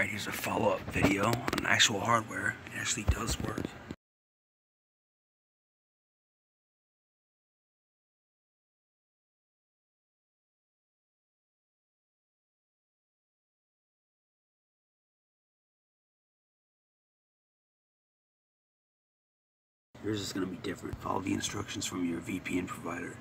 Alright, here's a follow-up video on actual hardware. It actually does work. Yours is going to be different. Follow the instructions from your VPN provider.